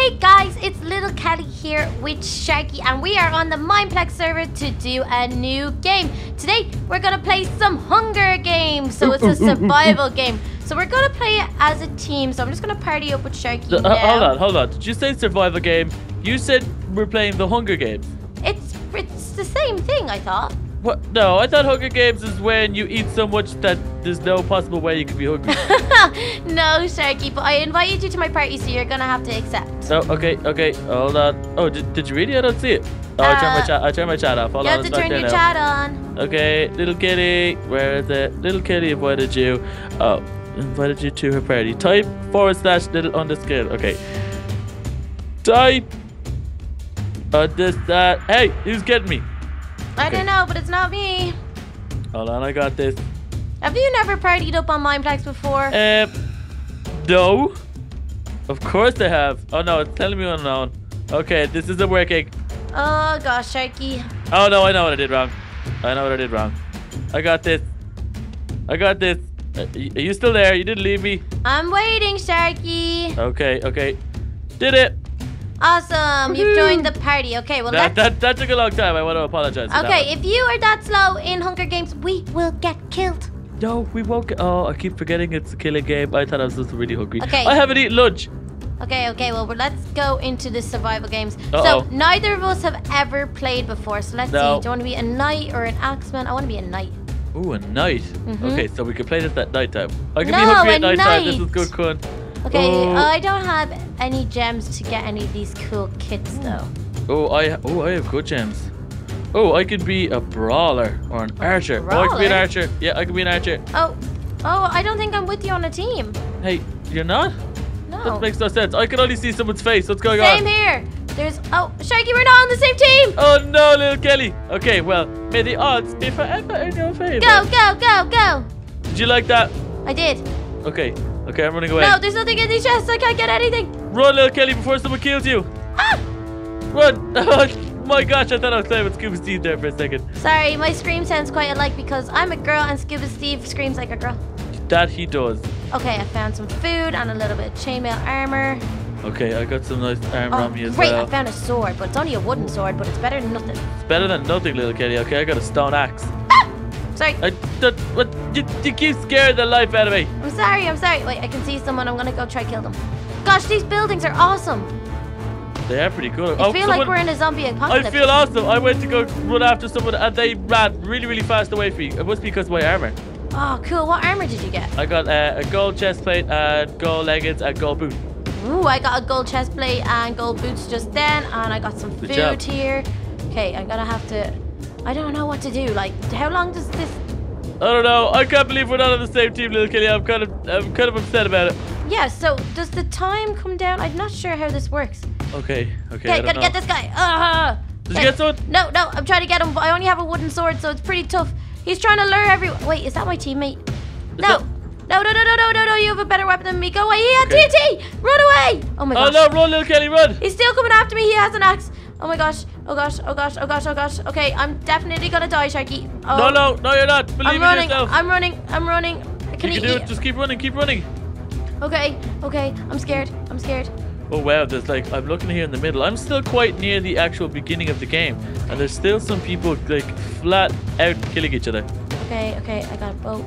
Hey guys, it's Little Kelly here with Sharky and we are on the Mineplex server to do a new game. Today, we're gonna play some Hunger Games. So it's a survival game. So we're gonna play it as a team. So I'm just gonna party up with Sharky Uh, hold on, hold on. Did you say survival game? You said we're playing the Hunger Games. It's it's the same thing, I thought. What? No, I thought Hunger Games is when you eat so much that there's no possible way you can be hungry. no, Sharky, but I invited you to my party, so you're gonna have to accept. oh, okay, okay. Hold on. Oh, did, did you read it? I don't see it. Oh, I turned my Uh, chat. I turned my chat off. Hold you on. have to turn your now. chat on. Okay, little kitty, where is it? Little kitty invited you. Oh, invited you to her party. Type forward slash little underscore. Okay. Type. Uh, this that. Hey, who's getting me? I Okay. don't know, but it's not me. Hold on, I got this. Have you never partied up on Mineplex before? Um, no. Of course they have. Oh no, it's telling me unknown. Okay, this isn't working. Oh gosh, Sharky. Oh no, I know what I did wrong. I know what I did wrong. I got this. I got this. Uh, Are you still there? You didn't leave me. I'm waiting, Sharky. Okay, okay. Did it. Awesome, you've joined the party. Okay, well That, that, that took a long time. I want to apologize. for Okay, if you are that slow in Hunger Games, we will get killed. No, we won't get. Oh, I keep forgetting it's a killing game. I thought I was just really hungry. Okay. I haven't eaten lunch. Okay, okay, well, let's go into the survival games. Uh-oh. So, neither of us have ever played before. So, let's No. see. Do you want to be a knight or an axeman? I want to be a knight. Ooh, a night. Mhm. Okay, so we can play this at night time. I can No, be hungry at night time. This is good fun. Okay, Oh. Uh, I don't have any gems to get any of these cool kits, though. Oh, I oh I have good gems. Oh, I could be a brawler or an archer. Oh, I could be an archer. Yeah, I could be an archer. Oh, oh, I don't think I'm with you on a team. Hey, you're not? No. That makes no sense. I can only see someone's face. What's going Same on? Same here. There's. Oh, Sharky, we're not on the same team. Oh no, little Kelly. Okay, well, may the odds be forever in your favor. Go, go, go, go. Did you like that? I did. Okay, okay, I'm running away. No, there's nothing in these chests. I can't get anything. Run, little Kelly, before someone kills you. Ah! Run! Oh my gosh, I thought I was playing with Scuba Steve there for a second. Sorry, my scream sounds quite alike because I'm a girl and Scuba Steve screams like a girl. That he does. Okay, I found some food and a little bit of chainmail armor. Okay, I got some nice armor Oh, on me as great! well. I found a sword, but it's only a wooden sword, but it's better than nothing. It's better than nothing, little Kelly. Okay, I got a stone axe. Sorry, I don't, what, you, you keep scaring the life out of me. I'm sorry, I'm sorry. Wait, I can see someone. I'm gonna go try kill them. Gosh, these buildings are awesome. They are pretty cool. I oh, feel like we're in a zombie apocalypse. I feel awesome. I went to go run after someone and they ran really, really fast away from me. It must be because of my armor. Oh, cool. What armor did you get? I got uh, a gold chest plate and gold leggings and gold boot. Ooh, I got a gold chest plate and gold boots just then, and I got some Good food job. here. Okay, I'm gonna have to. I don't know what to do. Like, how long does this? I don't know. I can't believe we're not on the same team, little Kelly. I'm kind of, I'm kind of upset about it. Yeah. So, does the time come down? I'm not sure how this works. Okay, okay. Okay, gotta know. get this guy. Ah! Did you get someone? No, no, I'm trying to get him, but I only have a wooden sword, so it's pretty tough. He's trying to lure everyone. Wait, is that my teammate? No. that- No, no, no, no, no, no, no, you have a better weapon than me. Go away. He had Okay. TNT! Run away! Oh my Oh gosh. no, run, little Kelly, run! He's still coming after me. He has an axe. Oh my gosh. Oh gosh. Oh gosh. Oh gosh. Oh gosh. Okay, I'm definitely gonna die, Sharky. Oh, No, no, no, you're not. Believe I'm in running. yourself. I'm running. I'm running. Can you can do eat? it. Just keep running, keep running. Okay. Okay. I'm scared. I'm scared. Oh wow, there's like I'm looking here in the middle. I'm still quite near the actual beginning of the game, and there's still some people like flat out killing each other. Okay. Okay. I got a boat.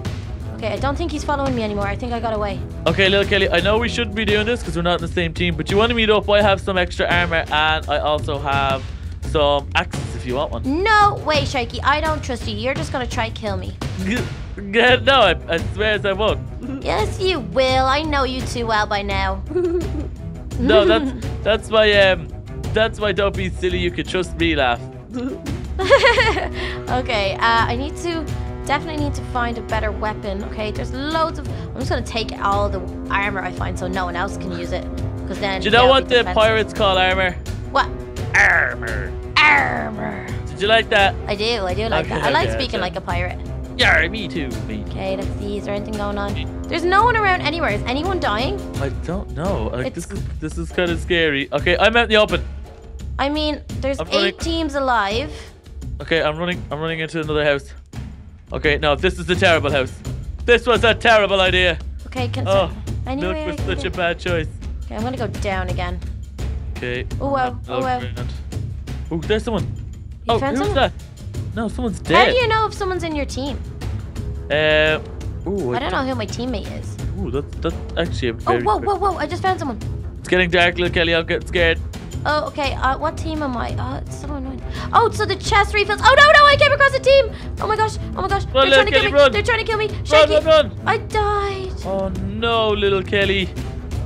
Okay. I don't think he's following me anymore. I think I got away. Okay, little Kelly, I know we shouldn't be doing this because we're not in the same team, but you want to meet up? I have some extra armor, and I also have some axes if you want one. No way, Sharky. I don't trust you. You're just gonna try kill me. No, I, I swear I won't. Yes, you will. I know you too well by now. No, that's that's my um, that's my don't be silly. You can trust me laugh. okay, uh, I need to definitely need to find a better weapon. Okay, there's loads of. I'm just gonna take all the armor I find so no one else can use it. Because then. Do you know what the defensive. pirates call armor? What? Armor. Armor. Did you like that? I do. I do like Okay, that. I like okay, speaking okay. like a pirate. Yeah, me too. Me. Okay, let's see. Is there anything going on? There's no one around anywhere. Is anyone dying? I don't know. Like, It's- this is this is kind of scary. Okay, I'm out in the open. I mean, there's I'm eight running. teams alive. Okay, I'm running. I'm running into another house. Okay, no, this is a terrible house. This was a terrible idea. Okay, can Oh, anyway, I milk was such a bad choice. Okay, I'm gonna go down again. Okay. Oh, wow. Oh, wow. Oh, there's someone. You oh, found who's someone? that? No, someone's dead. How do you know if someone's in your team? Uh, ooh, I don't know who my teammate is. Ooh, that's that's actually a very... Oh, whoa, whoa, whoa. I just found someone. It's getting dark, little Kelly. I'm getting scared. Oh, okay. Uh, what team am I? Oh, it's so annoying. Oh, so the chest refills. Oh, no, no. I came across a team. Oh, my gosh. Oh, my gosh. Run, They're trying to little kill Kelly, me. run. They're trying to kill me. Sharky. run, run. I died. Oh no, little Kelly.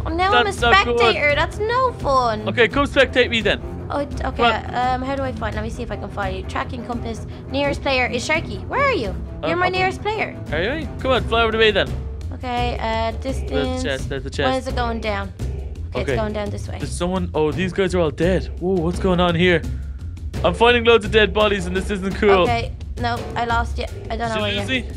Oh, now I'm a That's not good. spectator. That's no fun. Okay, come spectate me then. Oh, okay. Run. Um, how do I find? Let me see if I can find you. Tracking compass. Nearest player is Sharky. Where are you? You're Uh, my nearest player. Are you? Come on, fly over to me then. Okay. Uh, distance. There's the chest. There's the Why chest. is it going down? Okay, Okay. it's going down this way. There's someone. Oh, these guys are all dead. Whoa, what's going on here? I'm finding loads of dead bodies, and this isn't cool. Okay. No, I lost you. I don't know where Seriously? you're.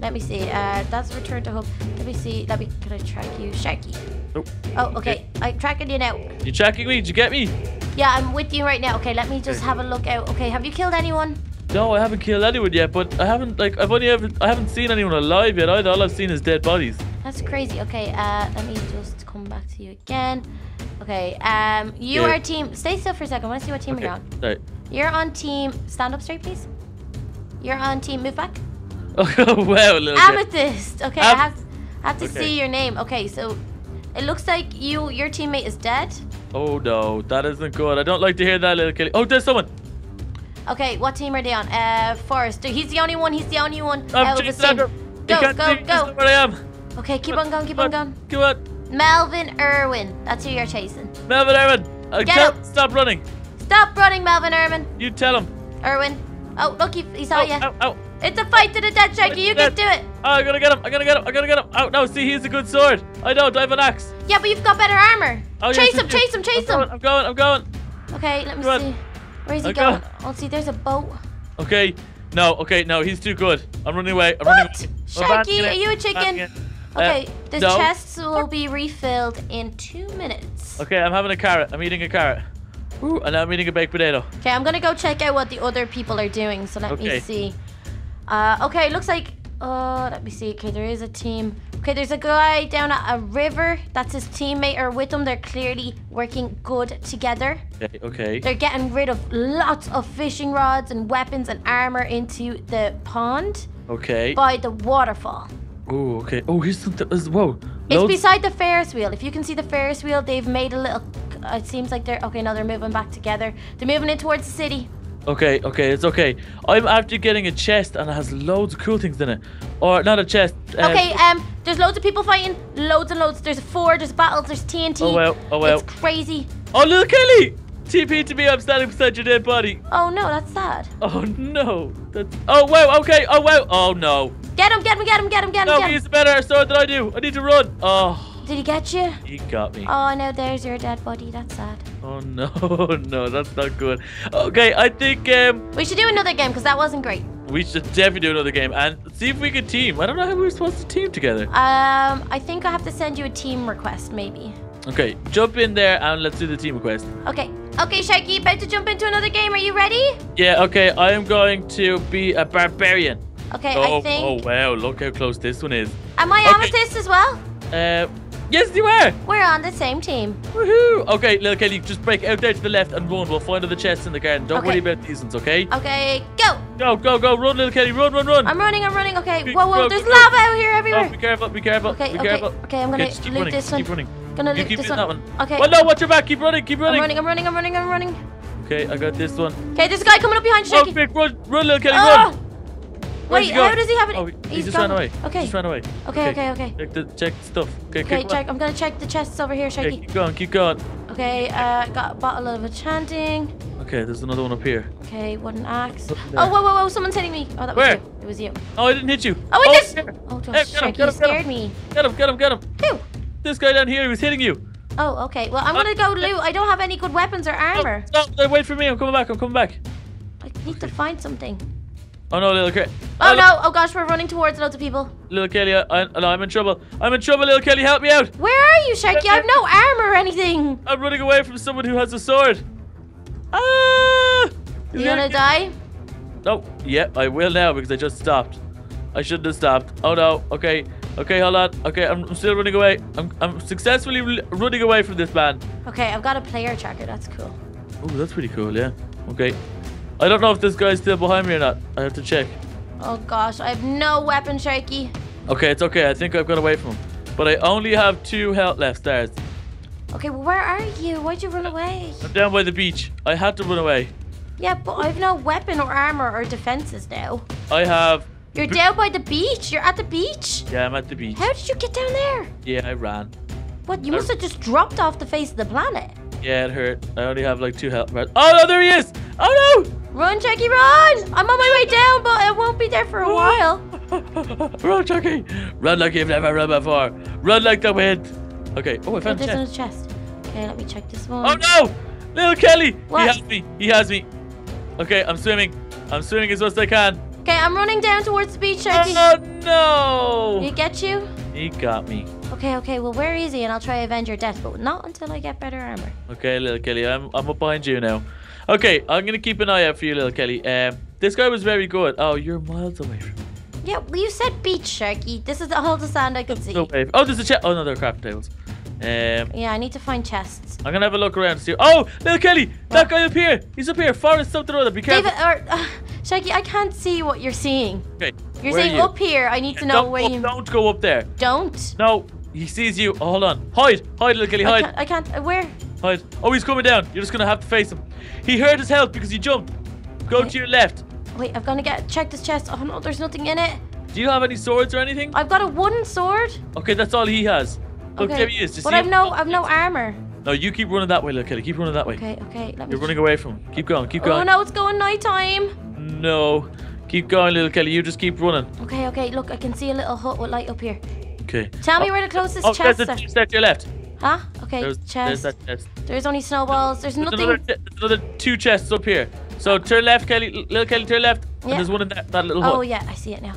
Let me see. Uh, that's return to home. Let me see. Let me. Can I track you, Sharky? Oh, Oh, okay. I'm tracking you now. You're tracking me? Did you get me? Yeah, I'm with you right now. Okay, let me just have a look out. Okay, have you killed anyone? No, I haven't killed anyone yet, but I haven't like I've only ever I haven't seen anyone alive yet. Either. All I've seen is dead bodies. That's crazy. Okay, uh, let me just come back to you again. Okay, um, you Yeah. are team. Stay still for a second. I want to see what team Okay. you're on. Sorry. You're on team. Stand up straight, please. You're on team. Move back. Oh wow, little. Amethyst. Okay, I Am- have, I have to Okay. see your name. Okay, so it looks like you, your teammate is dead. Oh no, that isn't good. I don't like to hear that, little Kelly. Oh, there's someone. Okay, what team are they on? Uh, Forrest. He's the only one. He's the only one I'm out of his team. after. him. He Go, go, see me. He's go. where I am. Okay, keep on going. Keep on going. Come on, Melvin Irwin. That's who you're chasing. Melvin Irwin. Uh, Get tell- up. Stop running. Stop running, Melvin Irwin. You tell him. Irwin. Oh, look, he, he saw Ow, you. ow, ow. It's a fight to the death, Sharky. You can do it. Oh, I'm gonna get him. I'm gonna get him. I'm gonna get him. Oh no, see, he's a good sword. I don't. I have an axe. Yeah, but you've got better armor. Oh, chase him, chase him, chase I'm him. Going, I'm going. I'm going. Okay, let me Come on. see. Where is he I'm going? going. Oh, see, there's a boat. Okay. No. Okay. No, he's too good. I'm running away. I'm running What? away. I'm Sharky, are you a chicken? Uh, Okay, the no. chests will be refilled in two minutes. Okay, I'm having a carrot. I'm eating a carrot. Ooh, and now I'm eating a baked potato. Okay, I'm gonna go check out what the other people are doing. So let me see. Uh, okay, looks like. Uh, let me see. Okay, there is a team. Okay, there's a guy down at a river. That's his teammate or with him. They're clearly working good together. Okay. Okay. They're getting rid of lots of fishing rods and weapons and armor into the pond Okay. by the waterfall. Ooh. Okay. Oh, here's the as- Whoa. It's Loads- beside the Ferris wheel. If you can see the Ferris wheel, they've made a little. It seems like they're okay. No, they're moving back together. They're moving in towards the city. Okay, okay, it's okay. I'm after getting a chest and it has loads of cool things in it. Or not a chest. uh, Okay, um, there's loads of people fighting, loads and loads. There's a four, there's battles, there's TNT. Oh, well, oh, well. It's crazy. Oh, little Kelly! TP to me, I'm standing beside your dead body. Oh no, that's sad. Oh no. That's. Oh wow. Okay. Oh wow. Oh no. Get him, get him, get him, get him, get him, No, get him. has a better sword than I do. I need to run. Oh, Did he get you? he got me. Oh no, there's your dead body. That's sad. Oh no, no, that's not good. Okay, I think um We should do another game because that wasn't great. we should definitely do another game and see if we can team. I don't know how we're supposed to team together. Um, I think I have to send you a team request, maybe. Okay, jump in there and let's do the team request. Okay, okay, Sharky, about to jump into another game. Are you ready? Yeah. Okay, I am going to be a barbarian. Okay, oh, I think. oh wow, look how close this one is. Am I okay. Amethyst as well? Uh, yes, you are. We're on the same team. Woohoo! Okay, little Kelly, just break out there to the left and run. We'll find the chests in the garden. Don't Okay. worry about these ones, okay? Okay, go. Go, go, go! Run, little Kelly, run, run, run! I'm running, I'm running. Okay, Go, whoa, whoa, go, there's go. lava out here Oh, everywhere. be careful, be careful, Okay, be okay, careful. okay, I'm gonna just keep loot this Keep one. running. Gonna You keep this one. that one. Okay. Well, no, watch your back. Keep running, keep I'm running. running, I'm running, I'm running, I'm running. Okay, I got this one. Okay, there's a guy coming up behind you, Oh, Sharky. run, run, little Kelly, Ah! run! Wait, how does he have it? Oh, he He's just gone. ran away. Okay. He just ran away. Okay, okay, okay. Check the, check stuff. Okay, Okay, okay, check. I'm gonna check the chests over here, Okay, keep going, keep going. Okay, uh, got a bottle of enchanting. Okay, there's another one up here. Okay, wooden axe. Oh, whoa, whoa, whoa! Someone's hitting me. Oh, that was Where? you. It was you. Oh, I didn't hit you. Oh, wait, this- here. Oh, Hey, gosh, him, Sharky, get you him, get him. me. Get him, get him, get him. Phew. This guy down here, he was hitting you. Oh, okay. Well, I'm gonna go loot. I don't have any good weapons or armor. No, no, wait for me. I'm coming back. I'm coming back. I need to find something. Oh no, little Kelly. Oh no! Oh gosh, we're running towards loads of people. Little Kelly, I, I, no, I'm in trouble. I'm in trouble, little Kelly. Help me out. Where are you, Sharky? I have no armor or anything. I'm running away from someone who has a sword. Ah! You gonna die? Oh, yeah, I will now because I just stopped. I shouldn't have stopped. Oh no. Okay. Okay, hold on. Okay, I'm, I'm still running away. I'm, I'm successfully running away from this man. Okay, I've got a player tracker. That's cool. Oh, that's pretty cool, yeah. Okay. I don't know if this guy's still behind me or not. I have to check. Oh gosh, I have no weapon, Sharky. Okay, it's okay. I think I've got away from him. But I only have two health left, stars. Okay, well, where are you? Why'd you run uh, away? I'm down by the beach. I had to run away. Yeah, but I've no weapon or armor or defenses now. I have. You're down by the beach. You're at the beach. Yeah, I'm at the beach. How did you get down there? Yeah, I ran. What? You Uh, must have just dropped off the face of the planet. Yeah, it hurt. I only have like two health. Right. Oh no, there he is! Oh no! Run, Jackie, run! I'm on my way down, but I won't be there for a while. run, Chucky! Run like you've never run before. Run like the wind. Okay. Oh, I Oh, found a chest. chest. Okay, let me check this one. Oh no! Little Kelly! What? He has me. He has me. Okay, I'm swimming. I'm swimming as best I can. Okay, I'm running down towards the beach, Jackie. Oh no! Did he get you? He got me. Okay, okay, well, where is he? And I'll try to avenge your death, but not until I get better armor. Okay, little Kelly, I'm I'm up behind you now. Okay, I'm gonna keep an eye out for you, little Kelly. Um, this guy was very good. Oh, you're miles away from. me. Yeah, well, you said beach, Sharky. This is all the sand I could see. Way. Oh, there's a chest. Oh no, there are crafting tables. Um, Yeah, I need to find chests. I'm gonna have a look around to see. Oh, little Kelly, that guy up here. He's up here. Forest something or other. Be careful. David, or uh, Sharky, I can't see what you're seeing. Okay. You're saying you? up here. I need to know where go- you don't go up there. don't. No, he sees you. Oh, hold on. Hide, hide, little Kelly, I hide, can't. I can't. uh, Where? hide. Oh, he's coming down. You're just gonna have to face him. He hurt his health because he jumped. Go Okay. to your left. Wait, I'm gonna get check this chest. Oh no, there's nothing in it. Do you have any swords or anything? I've got a wooden sword. Okay, that's all he has. Look, okay, there he is. Just but I've no, I've no armor. No, you keep running that way, little Kelly. Keep running that way. Okay, okay. Let. You're running away from him. Keep going. Keep going. Oh going. no, it's going nighttime. No. Keep going, little Kelly. You just keep running. Okay, okay. Look, I can see a little hut with light up here. Okay. Tell me Oh, where the closest Oh, chest there's a chest to your left. Huh? Okay, There's, there's chest. that chest. There's only snowballs. There's There's nothing. another, there's another two chests up here. So turn left, Kelly. Little Kelly, turn left. Yeah. And there's one in that, that little hut. Oh yeah, I see it now.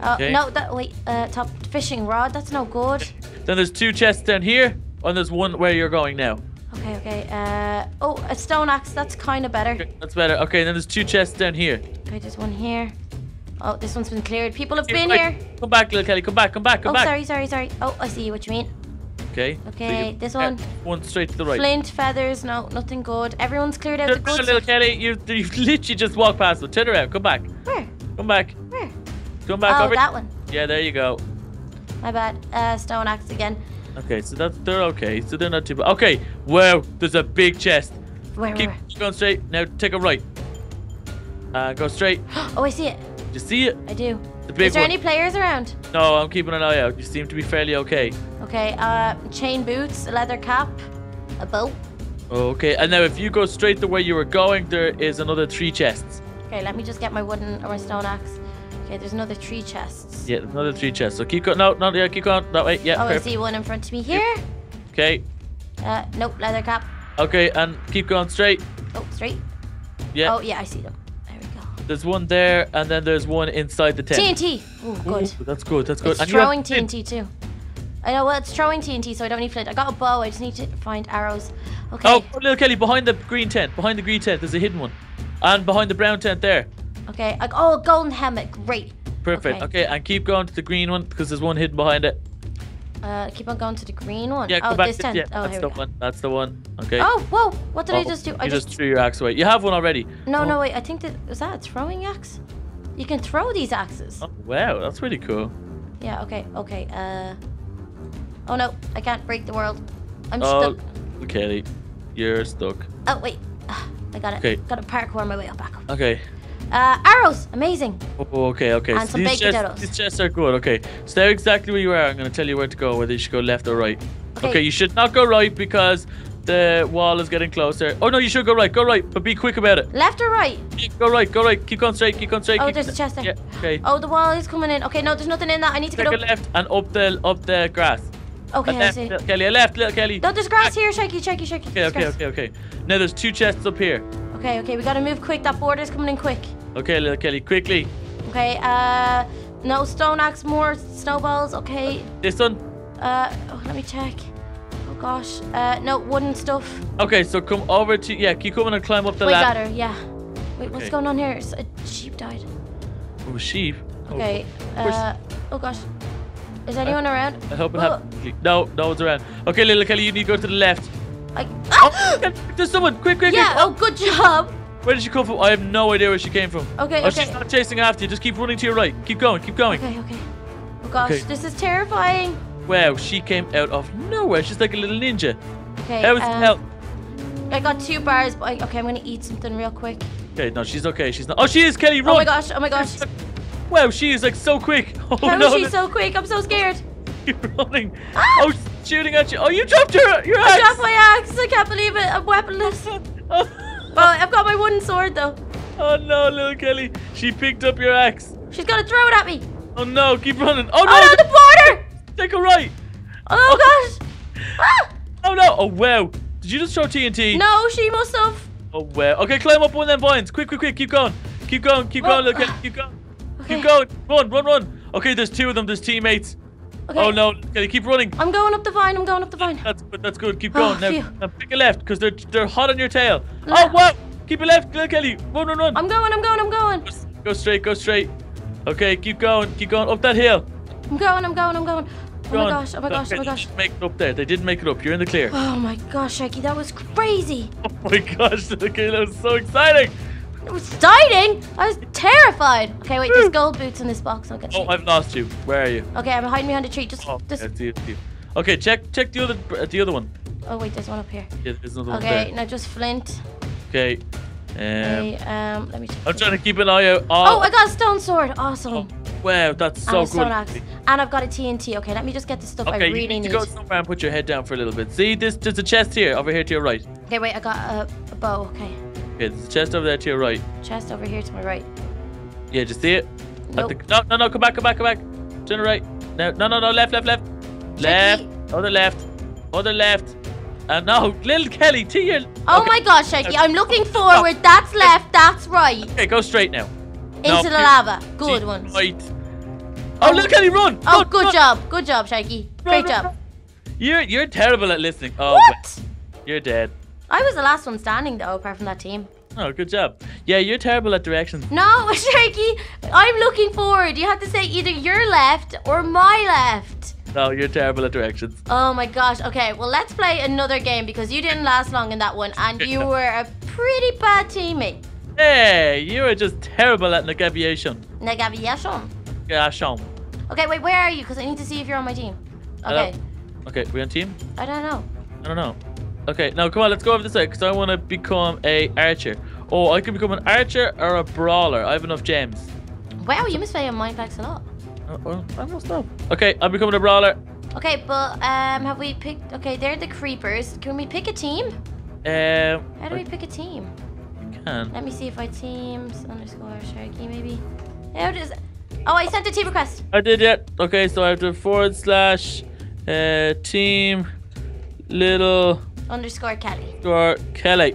Uh, Okay. No, that wait. Uh, top fishing rod. That's no good. Then there's two chests down here. And there's one where you're going now. Okay, okay. Uh, oh, a stone axe. That's kind of better. Okay, that's better. Okay, then there's two chests down here. Okay, there's one here. Oh, this one's been cleared. People have been here. Come back, little Kelly. Come back, come back, come Oh, back. sorry, sorry, sorry. Oh, I see what you mean. Okay. Okay, you- this one. One straight to the right. Flint, feathers. No, nothing good. Everyone's cleared out the Turn around, goods. little Kelly. You, you literally just walked past them. Turn around. Come back. Where? Come back. Where? Come back oh, over. that one. Yeah, there you go. My bad. Uh, stone axe again. Okay, so that's they're okay. So they're not too bad. Okay. Wow, there's a big chest. Where? Keep where? going straight. Now take a right. Uh, go straight. Oh, I see it. You see it? I do. The big Is there one. any players around? No, I'm keeping an eye out. You seem to be fairly okay. Okay. Uh, chain boots, a leather cap, a bow. Okay, and now if you go straight the way you were going, there is another three chests. Okay, let me just get my wooden or my stone axe. Okay, there's another three chests. Yeah, another three chests. So keep going. No, no, yeah, keep going that way. Yeah, Oh, I see one in front of me here. Okay, Uh, nope, leather cap. okay, and keep going straight. Oh, straight. Yeah, Oh, yeah, I see them. There we go. there's one there, and then there's one inside the tent. TNT. Oh, good. Ooh, that's good. That's good. It's And throwing. TNT too. I know, well, it's throwing TNT, so I don't need flint. I got a bow, I just need to find arrows. Okay. Oh, little Kelly, behind the green tent. Behind the green tent, there's a hidden one, and behind the brown tent there. Okay. I, oh, a golden helmet. Great. Perfect. Okay. Okay. and keep going to the green one because there's one hidden behind it. Uh, keep on going to the green one. Yeah, oh, back. this yeah, oh, that's the one. That's the one. Okay. Oh, whoa! What did I Oh, just do? You I just, just. threw your axe away. You have one already. No, oh. no, wait. I think that was that a throwing axe. You can throw these axes. Oh, wow, that's really cool. Yeah. Okay. Okay. Uh. Oh no! I can't break the world. I'm Oh, stuck. Kelly, you're stuck. Oh wait. Ah, I got it. Okay. Got to parkour my way up back. Okay. Uh, arrows. Amazing. Oh, okay, okay. And some these baked chests, potatoes. these chests are good. Okay, stay exactly where you are. I'm going to tell you where to go, whether you should go left or right. Okay. Okay, you should not go right because the wall is getting closer. Oh no, you should go right. Go right, but be quick about it. Left or right? Go right, go right. Keep going straight. Keep going straight. Oh, keep there's a chest there. Yeah. Okay. Oh, the wall is coming in. Okay, no, there's nothing in that. I need to Take get up. left and up the up the grass. Okay, a I left, see. little Kelly. A left, little Kelly. No, there's grass here. Sharky, sharky, sharky. Okay, There's okay, grass. okay, okay. Now there's two chests up here. Okay, okay, we gotta move quick. That border's coming in quick. Okay, little Kelly, quickly. Okay, uh, no stone axe, more snowballs. Okay, This one. uh, oh, let me check. Oh gosh, uh, no wooden stuff. Okay, so come over to yeah. Keep coming and climb up the ladder. ladder, yeah. Wait, what's going on here? A sheep died. Oh, sheep. Oh, Okay, course. uh, oh gosh. Is anyone around? I hope it Oh, happens. No, no one's around. Okay, little Kelly, you need to go to the left. I, ah! There's someone. Quick, quick, yeah. quick. Oh, good job. Where did she come from? I have no idea where she came from. Okay, okay. Oh, okay. she's not chasing after you. Just keep running to your right. Keep going, keep going. Okay, okay. Oh gosh, Okay. this is terrifying. Wow, she came out of nowhere. She's like a little ninja. Okay. How is um, hell? I got two bars, but I, okay, I'm gonna eat something real quick. Okay, no, she's okay. She's not. Oh, she is, Kelly. Run. Oh my gosh! Oh my gosh! Wow, she is like so quick. Oh How is no, she no, so quick? I'm so scared. you're running. Ah! Oh, shooting at you. Oh, you dropped your your I axe. dropped my axe. I can't believe it. I'm weaponless. oh, Well, I've got my wooden sword though. oh no, little Kelly. She picked up your axe. She's gonna throw it at me. Oh no, keep running. Oh no, Oh no, the border! take a right. Oh gosh! Ah! Oh no. Oh wow. Did you just throw TNT? No, she must have. Oh wow. Okay, climb up one of them vines. Quick, quick, quick. Keep going. Keep going. Keep Oh. going, little Kelly. Keep going. Okay. Keep going. Run, run, run. Okay, there's two of them. There's teammates. Okay. Oh no, Kelly, keep running. I'm going up the vine. I'm going up the vine. That's good. That's good. Keep Oh, going. now, phew. now pick a left because they're they're hot on your tail. Ah. Oh Left. wow! Keep a left, Kelly. Run, run, run. I'm going. I'm going. I'm going. Go straight. Go straight. Okay, keep going. Keep going up that hill. I'm going. I'm going. I'm going. Oh my gosh! Oh my gosh! Okay, Oh my gosh! Make it up there. They didn't make it up. You're in the clear. Oh my gosh, Sharky, that was crazy. Oh my gosh, okay, that was so exciting. It was exciting. I was terrified. Okay, wait. There's gold boots in this box. I'll get Oh. I've lost you. Where are you? Okay, I'm hiding behind a tree. Just, Oh, just. yeah, see, see. Okay, check check the other uh, the other one. Oh wait, there's one up here. Yeah, there's another Okay, one Okay, now just flint. Okay. Um, Okay, um, let me. Check I'm trying to keep an eye out. Oh, I got a stone sword. Awesome. Oh, wow, that's and so a good. axe. And I've got a TNT. Okay, let me just get the stuff I Okay, you really need need. to go somewhere and put your head down for a little bit. See, this there's a chest here, over here to your right. Okay, wait. I got a, a bow. Okay, Okay, there's a chest over there to your right. chest over here to my right. Yeah, just see it? At Nope. the- no, no, no, come back, come back, come back. Turn right. No, no, no, no, left, left, left. Left, other left, other left. And no, little Kelly, to your. Oh okay. my gosh, Sharky, I'm looking forward. That's left. That's right. Okay, go straight now. No, Into the you- lava. Good one. Right. Oh, little Kelly, run! Oh, run, good run, job. Good job, Sharky. run, Great run, job. You're you're terrible at listening. Oh, What? You're dead. I was the last one standing though, apart from that team. Oh, good job. Yeah, you're terrible at directions. No, Sharky, I'm looking forward. You have to say either your left or my left. No, you're terrible at directions. Oh my gosh. Okay, well let's play another game because you didn't last long in that one and you were a pretty bad teammate. Hey, you are just terrible at navigation. Navigation. Navigation. Okay, wait, where are you? Because I need to see if you're on my team. Hello? Okay, Okay, we on team? I don't know. I don't know. Okay, now come on, let's go over this way because I want to become a archer. Oh, I can become an archer or a brawler. I have enough gems. Wow, you must play on Mineplex a lot. Oh, well, I must have. Okay, I'm becoming a brawler. Okay, but um, have we picked? Okay, they're the creepers. Can we pick a team? Um, How do we pick a team? I can. Let me see if I teams underscore Sharky maybe. How does? Oh, I sent a team request. I did yet. Okay, so I have to forward slash uh, team little Underscore Kelly. or Kelly.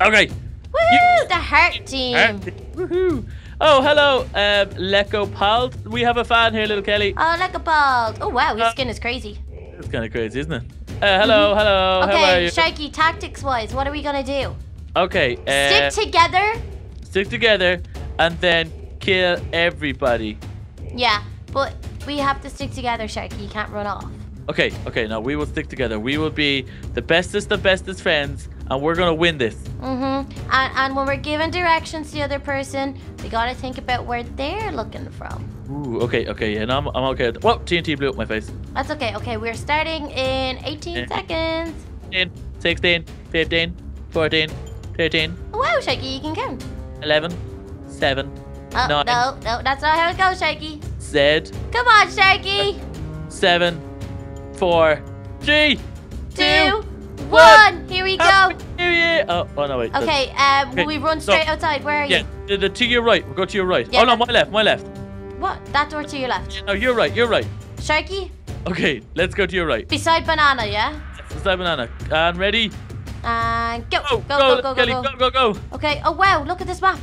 Okay. Woo! The heart team. Woohoo! Oh, hello, um, Leco Pal. We have a fan here, little Kelly. Oh, ball. Oh wow, his Uh, skin is crazy. It's kind of crazy, isn't it? Uh, hello, hello. How are Okay, you? Sharky, tactics wise, what are we gonna do? okay. Uh, Stick together. stick together and then kill everybody. Yeah, but we have to stick together, Sharky. You can't run off. Okay, okay. Now we will stick together. We will be the bestest of bestest friends, and we're gonna win this. Mm-hmm. And, and when we're giving directions to the other person, we gotta think about where they're looking from. Ooh. Okay, okay. Yeah, no, I'm, I'm okay. Well, TNT blew up my face. That's okay. Okay, we're starting in 18 Yeah. seconds. 15, 16, 15, 14, 13, Oh, wow, Sharky, you can count. 11, 7, Oh, Nine. no, no, that's not how it goes, Sharky. Z, Come on, Sharky. 7, 4, 3, Two, one. Here we go. Year! Oh, oh no, wait. Okay, um, Okay, will we run straight outside? Where are Yeah, you? the, the, to your right. We'll go to your right. Yeah, oh no, my left, my left. What? That door to your left. No, you're right, you're right. Sharky, Okay, let's go to your right. beside banana, yeah? Side banana. And ready? And go, Go, go, go, go, go, Kelly, go. go, go, go. Okay. Oh wow, look at this map.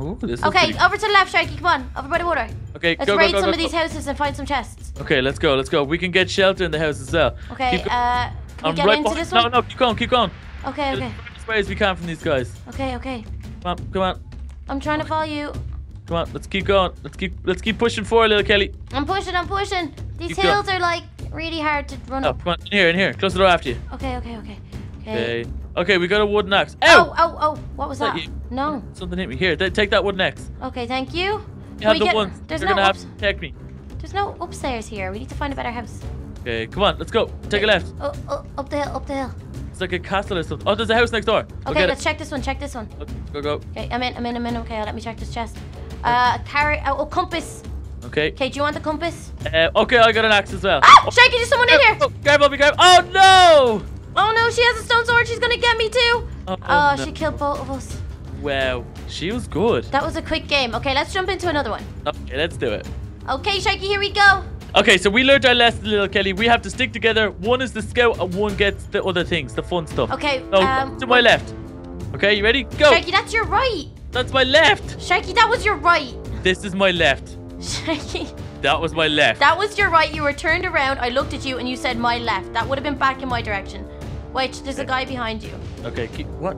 Ooh, this is Okay, pretty- over to the left, Sharky. Come on, over by the water. Okay, Let's go, raid go, go, some go, of these houses and find some chests. Okay, let's go, let's go. We can get shelter in the house as well. Okay. Uh, can we I'm get right into behind- this one? No, no, keep going, keep going. Okay, okay, As far as we can from these guys. okay, okay. Come on, come on, I'm trying to follow you. come on. Let's keep going. Let's keep, let's keep pushing forward, little Kelly. I'm pushing. I'm pushing. These Keep going. hills are like really hard to run Oh, up. come on, in here, in here. Close the door after you. Okay, okay, okay. Okay. Okay. Okay, we got a wooden axe. Oh, Ow! oh, oh! What was that that? No. Something hit me. Here, take that wooden axe. Okay, thank you. You have the get- ones. There's You're no gonna have to protect me. There's no upstairs here. We need to find a better house. Okay, come on, let's go. Take a left. Oh, oh, up the hill, up the hill. It's like a castle or something. Oh, there's a house next door. Go Okay, let's it. check this one. Check this one. Okay, Go, go. Okay, I'm in. I'm in. I'm in. Okay, let me check this chest. Uh, carrot. Oh, oh, compass. Okay. Okay, do you want the compass? Uh, okay, I got an axe as well. Ah, Sharky, there's someone in here. Oh, grab, Bobby, grab. Oh no! Oh no, she has a stone sword. She's gonna get me too. Oh, Oh, no. she killed both of us. Wow, she was good. That was a quick game. Okay, let's jump into another one. Okay, let's do it. Okay, Sharky, here we go. Okay, so we learned our lesson, little Kelly. We have to stick together. One is the scout, and one gets the other things, the fun stuff. Okay, So, um, to my left. Okay, you ready? Go. Sharky, that's your right. That's my left. Sharky, that was your right. This is my left. Sharky, That was my left. that was your right. You were turned around. I looked at you and you said my left. That would have been back in my direction. Wait, there's a guy behind you. Okay, keep, what?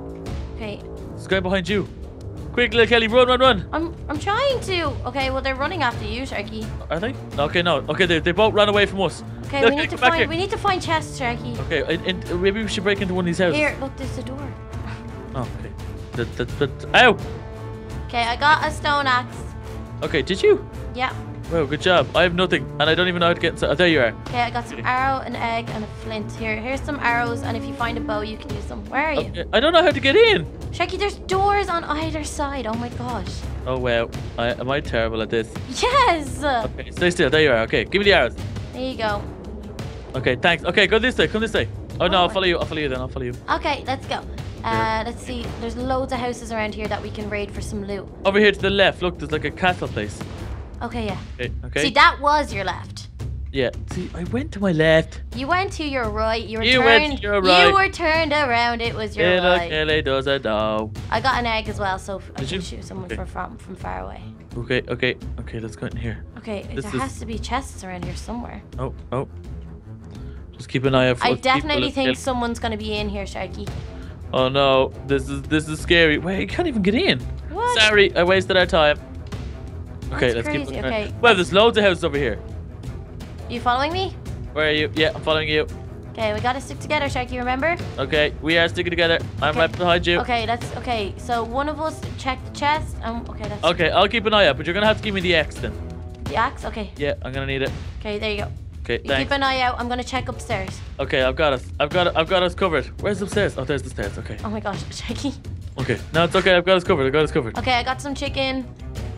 Okay, This guy behind you. Quick, little Kelly, run, run, run. I'm I'm trying to. Okay, well they're running after you, Sharky. Are they? Okay, no. Okay, they, they both ran away from us. Okay, Look, we need to find we need to find chests, Sharky. Okay, and, and maybe we should break into one of these houses. Here, look, there's a door. Oh, okay. That, that, that, ow! Okay, I got a stone axe. Okay, did you? Yeah. Wow, good job. I have nothing, and I don't even know how to get inside. Oh, there you are. Okay, I got some arrow, an egg, and a flint. Here, here's some arrows, and if you find a bow, you can use them. Where are you? Okay, I don't know how to get in. Sharky, there's doors on either side. Oh my gosh. Oh, wow. I, am I terrible at this? Yes. Okay, stay still. There you are. Okay, give me the arrows. There you go. Okay, thanks. Okay, go this way. Come this way. Oh, no, I'll Oh. follow you. I'll follow you then. I'll follow you. Okay, let's go. Uh, let's see. There's loads of houses around here that we can raid for some loot. Over here to the left. Look, there's like a castle place. Okay, yeah. Okay, okay. See, that was your left. yeah. See, I went to my left. You went to your right. You were You turned. went to your right. You were turned around. It was your Little right. Kelly does a dog. I got an egg as well, so I Did can you? shoot someone Okay. from, from from far away. Okay, okay, okay. Let's go in here. Okay, This there is- has to be chests around here somewhere. Oh, oh. Just keep an eye out for I definitely think kill- someone's gonna be in here, Sharky. Oh no, this is this is scary. Wait, you can't even get in. What? Sorry, I wasted our time. Okay, That's let's keep crazy, looking okay. Well, there's loads of houses over here. You following me? Where are you? Yeah, I'm following you. Okay, we gotta stick together, Sharky. Remember? Okay, we are sticking together. I'm Okay. right behind you. Okay, let's. Okay, so one of us check the chest. Um. Okay, that's Okay, I'll keep an eye out, but you're gonna have to give me the X then. the axe. Okay. Yeah, I'm gonna need it. Okay, there you go. Okay, You thanks. keep an eye out. I'm gonna check upstairs. Okay, I've got us. I've got I've got us covered. Where's upstairs? Oh, there's the stairs. Okay. Oh my gosh, Sharky. Okay. No, it's okay. I've got us covered. I've got us covered. Okay, I got some chicken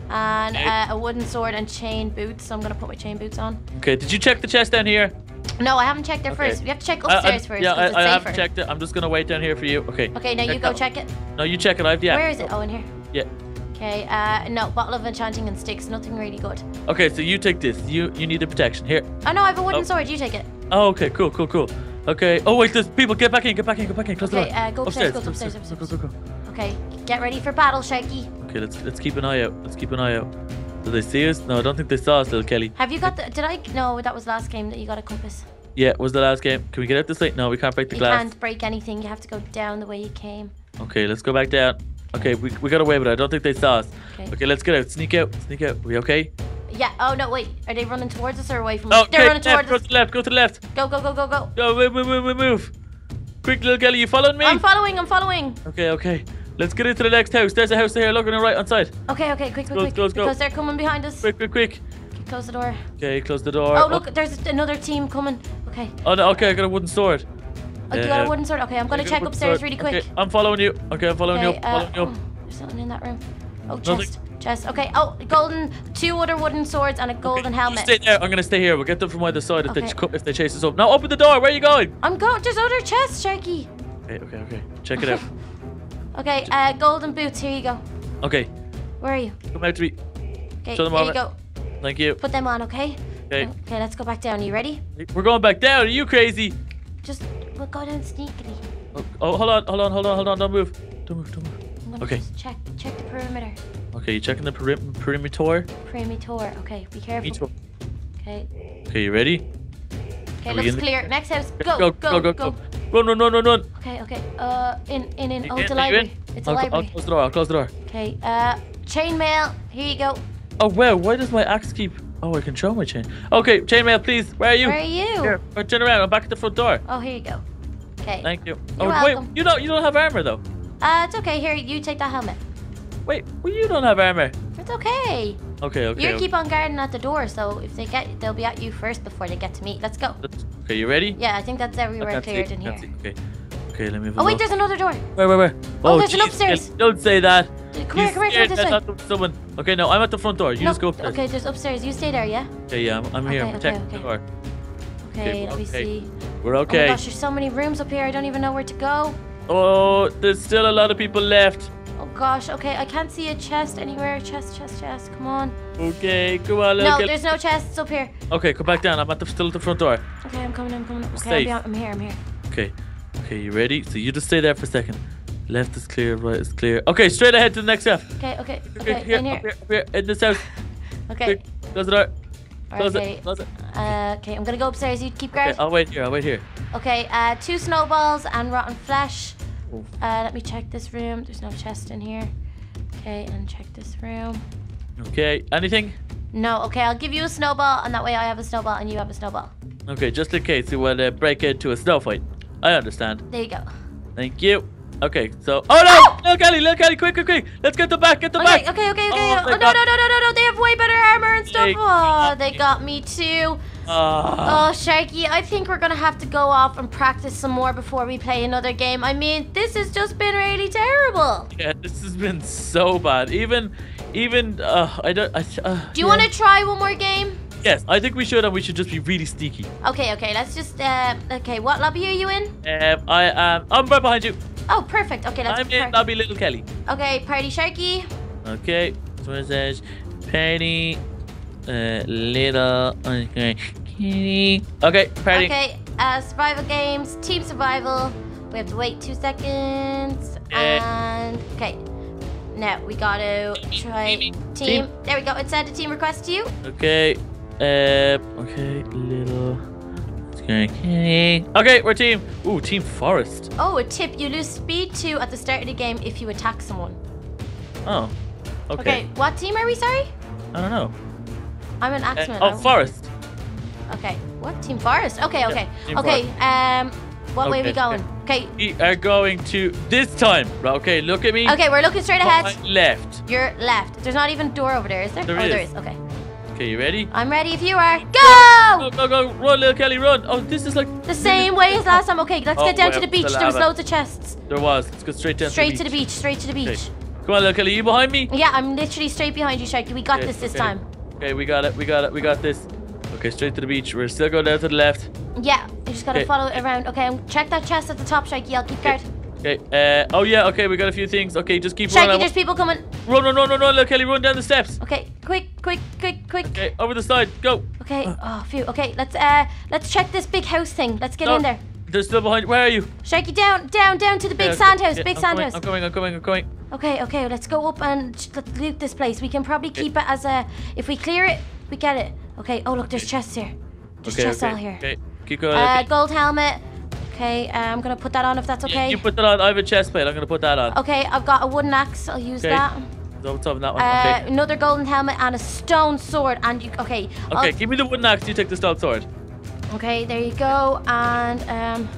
and uh, a wooden sword and chain boots. So I'm gonna put my chain boots on. Okay, did you check the chest down here? No, I haven't checked there Okay. first. We have to check I- I- upstairs first. Yeah, I, I haven't checked it. I'm just gonna wait down here for you. Okay. Okay, now you go check it. No, you check it. I've yeah. Where is it? Oh, in here. Yeah. Okay, uh, no, bottle of enchanting and sticks. Nothing really good. Okay, so you take this. You you need the protection here. Oh no, I have a wooden Oh. sword. You take it. Oh, okay, cool, cool, cool. Okay. Oh wait, there's people. Get back in. Get back in. Get back in. Close Okay, the door. uh, go upstairs, go upstairs, Go, upstairs. go, go, go. Okay, get ready for battle, Sharky. Okay, let's let's keep an eye out. Let's keep an eye out. Did they see us? No, I don't think they saw us, little Kelly. Have you got the? Did I? No, that was last game that you got a compass. Yeah, was the last game. Can we get out this late? No, we can't break the You glass. can't break anything. You have to go down the way you came. Okay, let's go back down. Okay, we, we got away with it. I don't think they saw us. Okay. Okay, let's get out. Sneak out. Sneak out. we okay? Yeah. Oh no, wait. Are they running towards us or away from us? Oh, They're okay. running Left, towards go to the left. Go to the left. Go, go, go, go, go. Go, move, move, move, move, move. Quick, little Kelly, you following me? I'm following. I'm following. okay, okay. Let's get into the next house. There's a house there. Look on the right hand side. Okay, okay, quick, quick, Go, quick. go, go. Because they're coming behind us. Quick, quick, quick. Close the door. Okay, close the door. Oh, look, there's another team coming. Okay. Oh, no, okay, I got a wooden sword. Oh, you got Uh, a wooden sword. Okay, I'm got a check upstairs sword. really quick. Okay, I'm following you. Okay, I'm following Okay, you. uh, Following you. oh, there's something in that room. Oh, Nothing. chest, chest. Okay. Oh, golden, two other wooden swords and a golden Okay, helmet. Stay there. I'm gonna stay here. We'll get them from either side if they Okay. ch- if they chase us up. Now open the door. Where are you going? I'm going. There's other chests, Sharky. Okay, okay, okay. Check it out. Okay, uh, golden boots. Here you go. Okay, Where are you? come out to me. Okay, Show them here over. you go. Thank you. Put them on, okay? Okay, Okay, let's go back down. Are You ready? we're going back down. Are you crazy? Just we'll go down sneakily. Oh, oh, hold on, hold on, hold on, hold on. Don't move. Don't move. Don't move. I'm gonna Okay. just check check the perimeter. Okay, you checking the perim- perimeter? Perimeter. Okay, be careful. Perimeter. Okay. Okay, you ready? Okay, Are looks clear. Next house. Go, go, go, go, go. Run, run, run, run, run. Okay, okay. Uh, in, in, in. Oh, it's a in? Are you in? library. It's a I'll, I'll library. close the door. I'll close the door. Okay. Uh, chainmail. Here you go. Oh wow, why does my axe keep? Oh, I show my chain. Okay, chainmail, please. Where are you? Where are you? Here, turn around. I'm back at the front door. Oh, here you go. Okay. Thank you. You're oh, wait, you don't you don't have armor though. Uh, it's okay. Here, you take that helmet. Wait, well, you don't have armor. It's okay. Okay, okay. You okay. keep on guarding at the door, so if they get, they'll be at you first before they get to me. Let's go. Okay, you ready? Yeah, I think that's everywhere cleared see, in here. see. Okay. Okay, let me Oh wait, there's another door. Where, where, where? Oh, there's an jeez, upstairs. Don't say that. Come You here, come here, come this way. someone. Okay, no, I'm at the front door. You No, just go upstairs. Okay, there's upstairs. You stay there, yeah? Okay, yeah, I'm, I'm here. Okay, I'm okay, protecting the door. Okay, Okay, let me see. We're Oh okay. my gosh, there's so many rooms up here. I don't even know where to go. Oh, there's still a lot of people left. Oh gosh, okay, I can't see a chest anywhere. Chest, chest, chest. Come on. Okay, come on, No, there's no chests up here. Okay, come back down. I'm at the, still at the front door. Okay, I'm coming, I'm coming. Okay, safe. I'm, I'm here, I'm here. Okay, okay, you ready? So you just stay there for a second. Left is clear, right is clear. Okay, straight ahead to the next step. Okay, okay, Okay, okay, here, in here. here, here, in this house. Okay, close the door. Close okay. it, close it. Uh, okay, I'm gonna go upstairs. You keep Okay. I'll wait here, I'll wait here. Okay, uh, two snowballs and rotten flesh. Oh. Uh, let me check this room. There's no chest in here. Okay, and check this room. Okay, anything? No, okay, I'll give you a snowball, and that way I have a snowball and you have a snowball. Okay, just in case you want to break into a snow fight. I understand. There you go. Thank you. Okay, so. Oh no! Little Kelly, little Kelly, quick, quick, quick! Let's get the back, get the Okay, back! okay, okay, okay. Oh, Oh, they no, no, no, no, no, no. They have way better armor and stuff. They Oh, got they me. got me too. Ah. Oh, Sharky, I think we're gonna have to go off and practice some more before we play another game. I mean, this has just been really terrible. Yeah, this has been so bad. Even, even, uh, I don't. I, uh, Do you want to try one more game? Yes, I think we should, and we should just be really sneaky. Okay, okay, let's just, uh, okay, what lobby are you in? Um, I am. I'm right behind you. Oh, perfect. Okay, let's I'm in lobby, little Kelly. Okay, Party Sharky. Okay, so it says Penny, uh, little, okay, Kitty. Okay, party. Okay, uh, survival games, team survival. We have to wait two seconds. Yeah. And, okay. Now we gotta try Team. team. There we go. It sent a team request to you. Okay, uh, okay, little. Okay, Okay, we're team. Ooh, team Forest. Oh, a tip. You lose speed 2 at the start of the game if you attack someone. Oh, okay. Okay, what team are we, sorry? I don't know. I'm an Uh, axeman. oh, I'm- Forest. Okay, what? Team Forest? Okay, okay. Team okay, um, what way are we going? Okay, We are going to this time. Right, Okay, look at me. okay, we're looking straight My ahead. left. Your left. There's not even a door over there, is there? There oh, there is. is. Okay. Okay, you ready? I'm ready if you are. Go, Go! go, go! Run, little Kelly, run! Oh, this is like The same way as last time. Okay, let's Oh, get down to the beach. the There was loads of chests. there was. Let's go straight down Straight to to the beach. Straight to the beach. Okay. Come on, little Kelly, you behind me? Yeah, I'm literally straight behind you, Sharky. We got Okay, this this okay. time. Okay, we got it. We got it. We got this. Okay, straight to the beach. We're still going down to the left. Yeah, you just gotta Okay. follow it around. Okay, um, check that chest at the top, Sharky. I'll keep guard. Okay. Uh. Oh yeah. Okay, we got a few things. Okay, just keep Sharky, running. there's people coming. Run, run, run, run, run, Look, Kelly, run down the steps. Okay, quick, quick, quick, quick. Okay, over the side. Go. Okay. Oh, phew. Okay, let's uh, let's check this big house thing. Let's get No, in there. They're still behind. Where are you? Sharky, down, down, down to the big Okay, sand house. yeah, big I'm sand coming, house. I'm coming. I'm coming. I'm coming. Okay, okay, let's go up and loot this place. We can probably keep it as a. If we clear it, we get it. Okay. Oh look, there's chests here. There's Okay. chests okay. all here. Okay. Keep going. Uh, okay. gold helmet. Okay, uh, I'm gonna put that on if that's okay. You put that on. I have a chest plate. I'm gonna put that on. okay, I've got a wooden axe. I'll use that. So what's up that one? Uh, okay. another golden helmet and a stone sword. And you. Okay. I'll- Okay, give me the wooden axe. You take the stone sword. Okay, there you go. And um.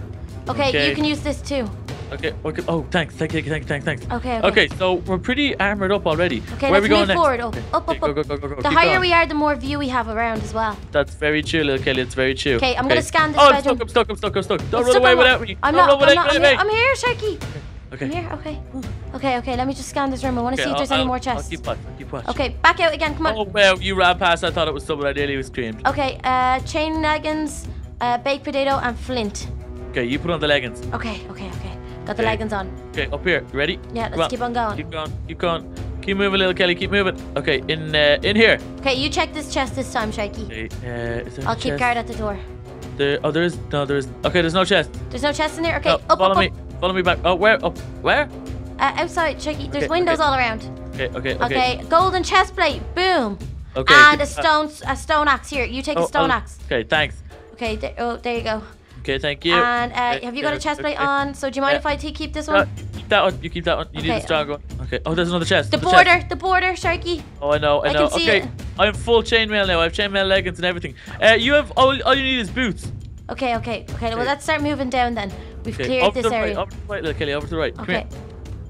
Okay, Okay. you can use this too. Okay. Okay. Oh, thanks. Thank you. Thank you. Thanks. Thanks. Okay, okay. Okay. So we're pretty armored up already. Okay, Where let's are we going move next? forward. Up, Okay, up, okay, up, go, up. go, go, go, go. The Keep higher going. we are, the more view we have around as well. That's very true, little Kelly. It's very true. Okay, I'm gonna scan this Oh, I'm bedroom. stuck. I'm stuck. I'm stuck. I'm stuck. Don't I'm run stuck away without me. I'm Don't not. run I'm, not I'm, here. I'm here, Sharky. Okay. I'm here. Okay. Okay. Okay. Let me just scan this room. I want to Okay, see if there's I'll- any I'll- more I'll chests. keep watch. I'll keep watch. Okay, back out again. Come on. Oh well, you ran past. I thought it was someone. I nearly screamed. Okay. Uh, chain leggings, uh, baked potato, and flint. Okay, you put on the leggings. Okay. Okay. Okay. Got the Okay. leggings on. Okay, up here. You ready? Yeah. Let's keep on going. Keep going. Keep going. Keep moving, little Kelly. Keep moving. Okay, in uh, in here. Okay. You check this chest this time, Sharky. Okay, uh, is there a I'll keep chest? guard at the door. There, oh, there is. No, there is. Okay, there's no chest. There's no chest in there. Okay. No, up, follow up, me. Follow me back. Oh, where? Oh, Where? Uh, outside, Sharky. There's Okay, windows okay. all around. Okay, okay, okay. Okay. Golden chest plate. Boom. Okay, And a stone, a stone axe. Here, you take Oh, a stone oh, axe. Okay, thanks. Okay. There, oh, there you go. Okay, thank you. And uh, have you got a okay, chest plate on? So do you mind Yeah. if I keep this one? keep that one. You keep that one. You need the stronger one. Okay. Oh, there's another chest. The chest. border, the border, Sharky. Oh, I know. I I know. okay. it. I'm full chainmail now. I have chainmail leggings and everything. Uh, you have all, all you need is boots. Okay, okay, okay. Well, let's start moving down then. We've Okay, cleared over this to the area. right, over to the right, little Kelly, over to the right. Come okay. here.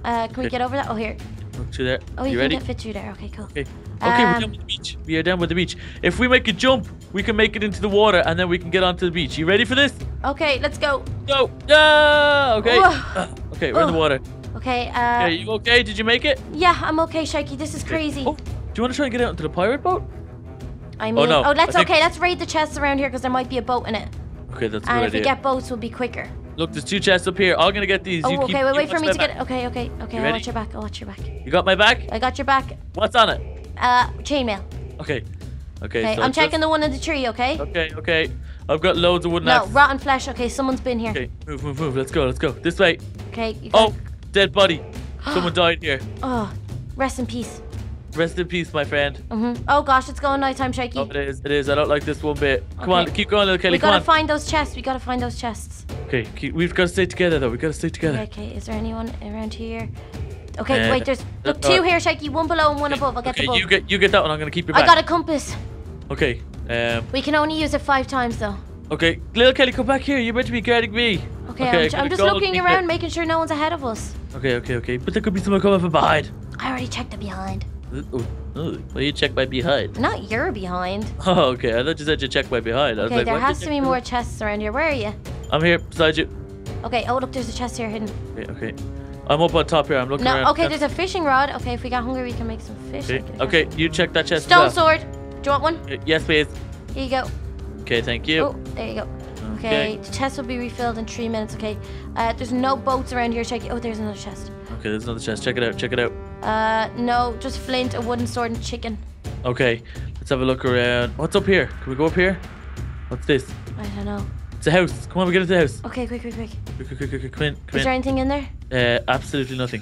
Uh, can we get over that? Oh, here. Look through there. Oh, you, you can ready? get fit through there. Okay, cool. Okay. Okay, we're Um, down with the beach. We are down with the beach. If we make a jump, we can make it into the water and then we can get onto the beach. You ready for this? Okay, let's go. Go. Yeah. Okay. Uh, okay, we're in the Oh. water. Okay. Uh, Are you okay? Did you make it? yeah, I'm okay, Sharky. This is crazy. Oh, do you want to try and get out into the pirate boat? I mean, Oh, no, oh, let's think- okay. Let's raid the chests around here because there might be a boat in it. Okay, that's a And good if we get boats, we'll be quicker. Look, there's two chests up here. I'm gonna get these. Oh, you okay. keep, wait, wait for me to back. get. Okay, okay, okay. You I'll watch your back. I'll watch your back. You got my back? I got your back. What's on it? Uh, chainmail. Okay. Okay. Okay, so I'm just- checking the one in the tree. Okay. Okay, okay. I've got loads of wooden No, axes. rotten flesh. Okay, someone's been here. Okay, move, move, move. Let's go, let's go. This way. Okay. Oh, dead body. Someone died here. oh, rest in peace. Rest in peace, my friend. hmm Oh gosh, it's going nighttime, Sharky. Oh, it is, it is. I don't like this one bit. Come on, keep going, little Kelly. we gotta find those chests. We gotta find those chests. Okay, keep, we've got to stay together, though. We've got to stay together. Okay, okay. Is there anyone around here? Okay, Uh, wait. There's look uh, two here, Sharky. One below and one above. I'll get okay, the above. you get you get that one. I'm gonna keep your I got a compass. Okay. Um. We can only use it five times though. Okay, little Kelly, come back here. You're meant to be guarding me. Okay, I I'm, I'm just looking around, making sure no one's ahead of us. Okay, okay, okay. But there could be someone coming from behind. I already checked the behind. Oh, oh, well, you check my behind. Not your behind. Oh, okay. I thought you said you check my behind. I was Okay, like, there has to be more chests around here. Where are you? I'm here beside you. Okay. Oh, look, there's a chest here hidden. Okay, okay. I'm up on top here. I'm looking No. around. Okay, there's a fishing rod. Okay, if we got hungry, we can make some fish. Okay, okay. You check that chest. Stone sword. Do you want one? Yes, please. Here you go. Okay, thank you. Oh, there you go. Okay, the chest will be refilled in three minutes. Okay, uh, there's no boats around here. Check. It. Oh, there's another chest. Okay, there's another chest. Check it out. Check it out. Uh, no, just flint, a wooden sword, and chicken. Okay, let's have a look around. What's up here? Can we go up here? What's this? I don't know. It's a house. Come on, we get into the house. Okay, quick, quick, quick. Quick, quick, quick, quick. Come in. Is Come there anything in there? Uh, absolutely nothing.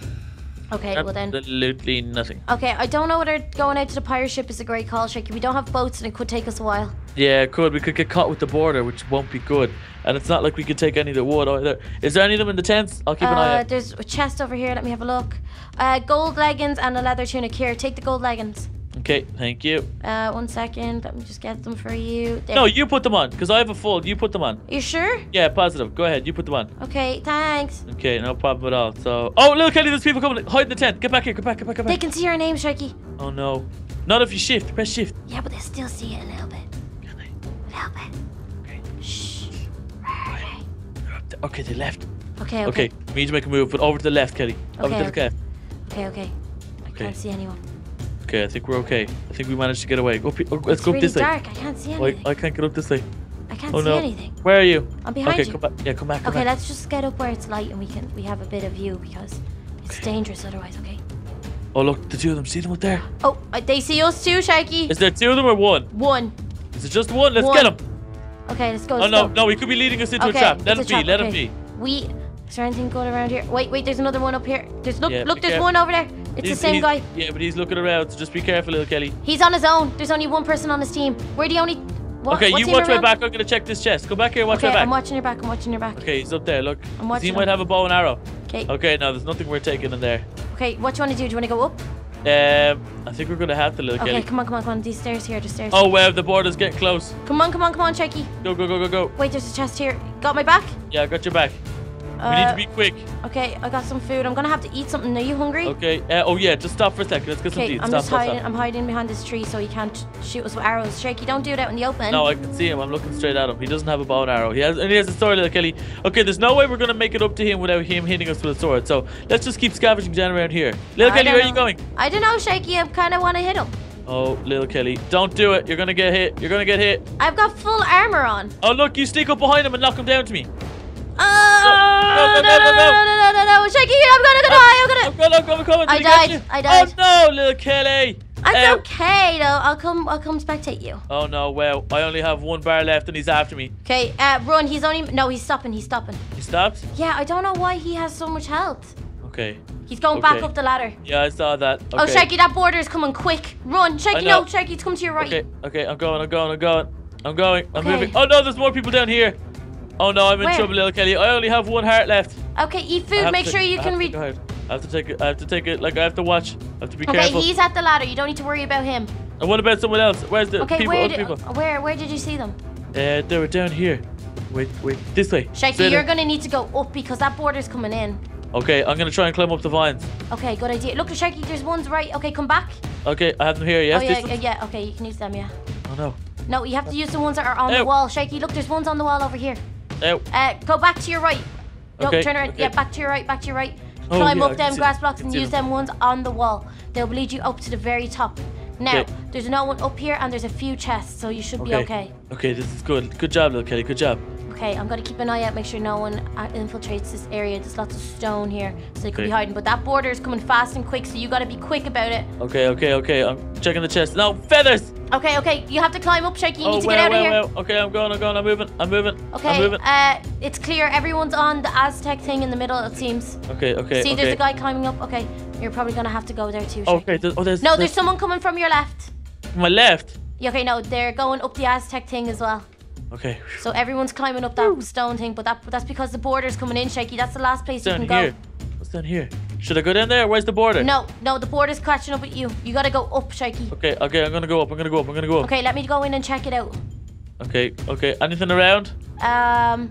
Okay, well then. Absolutely nothing. Okay, I don't know whether going out to the pirate ship is a great call, Sharky. We don't have boats and it could take us a while. Yeah, it could. We could get caught with the border, which won't be good. And it's not like we could take any of the wood either. Is there any of them in the tents? I'll keep an eye Uh, out. there's a chest over here. Let me have a look. Uh, gold leggings and a leather tunic. Here, take the gold leggings. Okay, thank you. Uh, one second. Let me just get them for you. There. No, you put them on, because I have a fold. You put them on. You sure? Yeah, positive. Go ahead. You put them on. Okay, thanks. Okay, no problem at all. So, oh, little Kelly, there's people coming. Hide in the tent. Get back here. Get back. Get back. Get They can see our name, Sharky. Oh no. Not if you shift. Press shift. Yeah, but they still see it a little bit. I? Little bit. Okay. Shh. Where they? They're up. Okay, they left. Okay, Okay. okay. we need to make a move, but over to the left, Kelly. Over Okay, to the okay. left. Okay, okay. I Okay. can't see anyone. Okay, I think we're okay. I think we managed to get away. Go, oh, let's it's go up really this way. dark. I can't see I, anything. I can't get up this way. I can't Oh see no. anything. Where are you? I'm behind okay, you. come back. Yeah, come back. Come Okay, back. let's just get up where it's light and we can we have a bit of view because it's Okay. dangerous otherwise. Okay. Oh look, the two of them. See them up there? Oh, uh, they see us too, Sharky. Is there two of them or one? One. Is it just one? Let's One. get him. Okay, let's go. Oh Let's no, go. no, he could be leading us into okay, a trap. Let him it's be. Let him be. We. Is there anything good around here? Wait, wait. There's another one up here. There's look, Yeah, look. There's careful. one over there. It's He's- the same guy. Yeah, but he's looking around, so just be careful, little Kelly. He's on his own. There's only one person on his team. We're the only. What, okay, you watch my back. I'm gonna check this chest. Go back here. Watch Okay, my back. I'm watching your back. I'm watching your back. okay, he's up there. Look. I'm watching he might have a bow and arrow. Okay. Okay, now there's nothing we're taking in there. Okay. What do you want to do? Do you want to go up? Um, I think we're gonna have to, little Okay. Come on, come on, come on. These stairs here. The stairs. Oh wow, the border's getting close. Come on, come on, come on, Sharky. Go, go, go, go, go. Wait, there's a chest here. Got my back? Yeah, I got your back. Uh, we need to be quick. Okay, I got some food. I'm gonna have to eat something. Are you hungry? Okay. Uh, oh yeah, just stop for a second. Let's get some Okay, food. I'm Stop, just stop, hiding. stop. I'm hiding behind this tree so he can't shoot us with arrows. Sharky, don't do it out in the open. No, I can see him. I'm looking straight at him. He doesn't have a bow and arrow. He has, and he has a sword, little Kelly. Okay, there's no way we're gonna make it up to him without him hitting us with a sword. So let's just keep scavenging down around here. Little I Kelly, where are you going? I don't know, Sharky. I kind of want to hit him. Oh, little Kelly, don't do it. You're gonna get hit. You're gonna get hit. I've got full armor on. Oh look, you sneak up behind him and knock him down to me. Oh, no, go, no, no, no, no, no, no, Sharky, I'm gonna go die. I'm gonna. I'm coming, I'm coming, I'm coming. I Did he get died? I died. Oh no, little Kelly. It's Uh, okay though. I'll come. I'll come spectate you. Oh no, well, I only have one bar left and he's after me. Okay, uh, run. He's only. No, he's stopping. He's stopping. He stopped? Yeah, I don't know why he has so much health. Okay. He's going back up the ladder. Yeah, I saw that. Okay. Oh, Sharky, that border is coming quick. Run, Sharky. No, Sharky, it's coming to your right. Okay, okay, I'm going, I'm going, I'm going. I'm going, I'm Okay. moving. Oh no, there's more people down here. Oh no, I'm in Where? trouble, little Kelly. I only have one heart left. Okay, eat food. Make sure you I can read. I have to take it. I have to take it. Like I have to watch. I have to be Okay, careful. Okay, he's at the ladder. You don't need to worry about him. And what about someone else? Where's the Okay, people? where did, people? where where did you see them? Uh, they were down here. Wait, wait, this way. Sharky, you're gonna need to go up because that border's coming in. Okay, I'm gonna try and climb up the vines. Okay, good idea. Look, Sharky, there's ones right. Okay, come back. Okay, I have them here. Yes, oh yeah, one? yeah, yeah. Okay, you can use them. Yeah. Oh no. No, you have to use the ones that are on Ow. the wall. Sharky, look, there's ones on the wall over here. Ow. Uh, go back to your right. No, Okay, turn around. okay. Yeah, back to your right. Back to your right. Oh, Climb yeah, up them grass blocks and use them. them ones on the wall. They'll lead you up to the very top. Now, Okay. there's no one up here, and there's a few chests, so you should be okay. Okay, this is good. Good job, little Kelly. Good job. Okay, I'm gonna keep an eye out, make sure no one uh, infiltrates this area. There's lots of stone here, so they could Okay. be hiding. But that border is coming fast and quick, so you gotta be quick about it. Okay, okay, okay. I'm checking the chest. No, feathers! Okay, okay, you have to climb up, Sharky. You oh, need to wow, get out wow, of here. wow. Okay, I'm going, I'm going, I'm moving, I'm moving. Okay, I'm moving. uh, it's clear. Everyone's on the Aztec thing in the middle, it seems. okay, okay, See, okay. there's a guy climbing up. Okay, you're probably gonna have to go there too. Sharky. Okay, there's, oh, there's. No, there's someone coming from your left. my left. Yeah, Okay, no, they're going up the Aztec thing as well. Okay. So everyone's climbing up that stone thing, but that that's because the border's coming in, Sharky. That's the last place you can here. What's down here? Should I go down there? Where's the border? No, no, the border's catching up with you. You gotta go up, Sharky. Okay, okay, I'm gonna go up, I'm gonna go up, I'm gonna go up. Okay, let me go in and check it out. Okay, okay. Anything around? Um,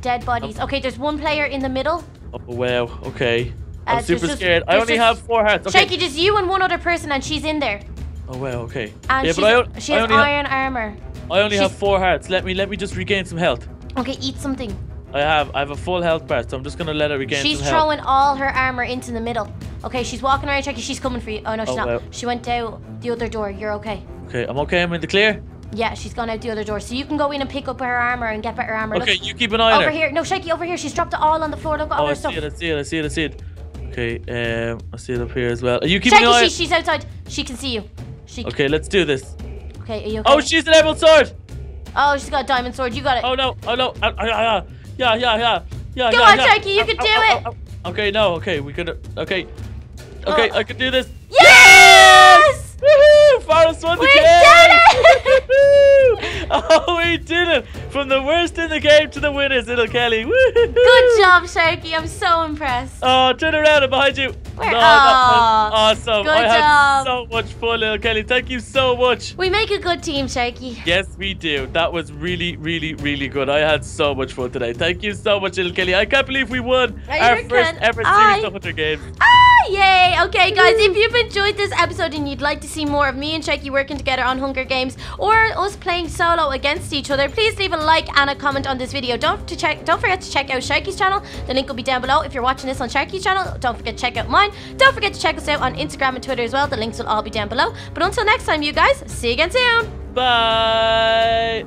dead bodies. Okay, there's one player in the middle. Oh, wow, okay. I'm Uh, super just- scared. I only just- have four hearts. Okay. Sharky, just you and one other person, and she's in there. Oh, wow, okay. And yeah, but I, she I has only, ha- iron armor. I only have four hearts. Let me let me just regain some health. Okay, eat something. I have I have a full health bar, so I'm just gonna let her regain She's some health. throwing all her armor into the middle. Okay, she's walking around, Sharky. She's coming for you. Oh no, she's Oh, not. wow. She went out the other door. You're okay. Okay, I'm okay. I'm in the clear. Yeah, she's gone out the other door. So you can go in and pick up her armor and get better armor. Okay, Look, you keep an eye on over her. here. No, Sharky, over here. She's dropped it all on the floor. Look at all Oh, I her see stuff. it. I see it. I see it. I see it. Okay, um, I see it up here as well. Are you keeping Sharky, an eye? she, she's outside. She can see you. She. Okay, let's do this. Are you okay? Oh, she's an emerald sword. Oh, she's got a diamond sword. You got it. Oh no! Oh no! Uh, uh, uh, yeah, yeah, yeah, yeah. Go yeah, on, yeah. Sharky, you Ow, can ow, do ow, it. ow. Okay, no. Okay, we could. Okay. Okay, Oh. I can do this. Yes! Woohoo! Forest won the We game! did it! oh, we did it! From the worst in the game to the winners, little Kelly. Woohoo! Good job, Sharky. I'm so impressed. Oh, turn around and behind you. Where- No, that was awesome. good I had job. so much fun, little Kelly. Thank you so much. We make a good team, Sharky. Yes, we do. That was really, really, really good. I had so much fun today. Thank you so much, little Kelly. I can't believe we won No, our first can't. ever I- series of Hunger Games. Ah, yay! Okay, guys, if you've enjoyed this episode and you'd like to see more of me and Sharky working together on Hunger Games or us playing solo against each other, please leave a like and a comment on this video. Don't to check. Don't forget to check out Sharky's channel. The link will be down below. If you're watching this on Sharky's channel, don't forget to check out mine. Don't forget to check us out on Instagram and Twitter as well. The links will all be down below. But until next time, you guys, see you again soon. Bye.